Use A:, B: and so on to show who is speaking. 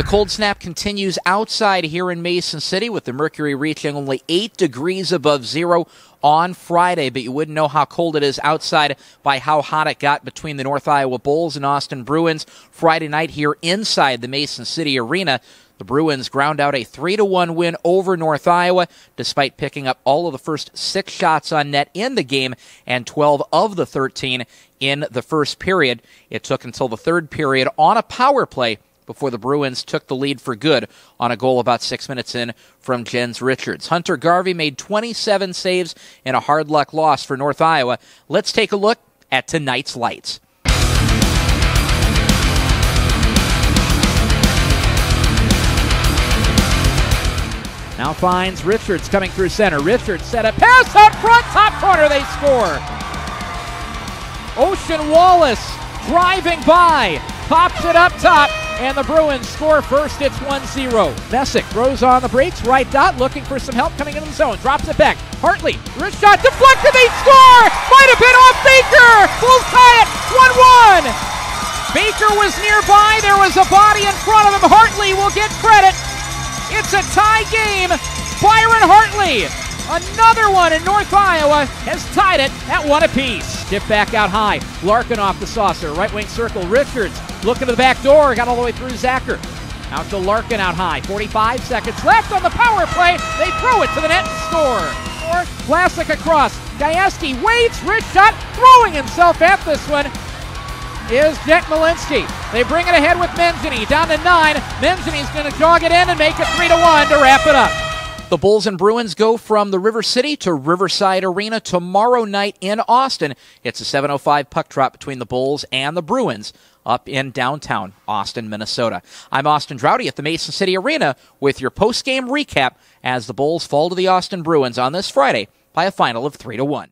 A: The cold snap continues outside here in Mason City with the mercury reaching only 8 degrees above zero on Friday, but you wouldn't know how cold it is outside by how hot it got between the North Iowa Bulls and Austin Bruins Friday night here inside the Mason City Arena. The Bruins ground out a 3 to 1 win over North Iowa despite picking up all of the first 6 shots on net in the game and 12 of the 13 in the first period. It took until the third period on a power play before the Bruins took the lead for good on a goal about six minutes in from Jens Richards. Hunter Garvey made 27 saves in a hard luck loss for North Iowa. Let's take a look at tonight's lights. Now finds Richards coming through center. Richards set a pass up front, top corner, they score. Ocean Wallace driving by, pops it up top, and the Bruins score first. It's 1 0. Messick throws on the brakes, right dot, looking for some help coming in the zone. Drops it back. Hartley, wrist shot, deflected, they score! Might have been off Baker! Bulls tie it 1 1. Baker was nearby. There was a body in front of him. Hartley will get credit. It's a tie game. Byron Hartley Another one in North Iowa has tied it at one apiece. Tip back out high. Larkin off the saucer. Right wing circle. Richards looking to the back door. Got all the way through Zacher. Out to Larkin out high. 45 seconds left on the power play. They throw it to the net and score. Or Vlasic across. Gajewski waits. Rich shot. Throwing himself at this one is Jack Malinsky. They bring it ahead with Mengini. Down to nine. Mengini's going to jog it in and make it 3 to 1 to wrap it up. The Bulls and Bruins go from the River City to Riverside Arena tomorrow night in Austin. It's a 7:05 puck drop between the Bulls and the Bruins up in downtown Austin, Minnesota. I'm Austin Droughty at the Mason City Arena with your post-game recap as the Bulls fall to the Austin Bruins on this Friday by a final of 3 to 1.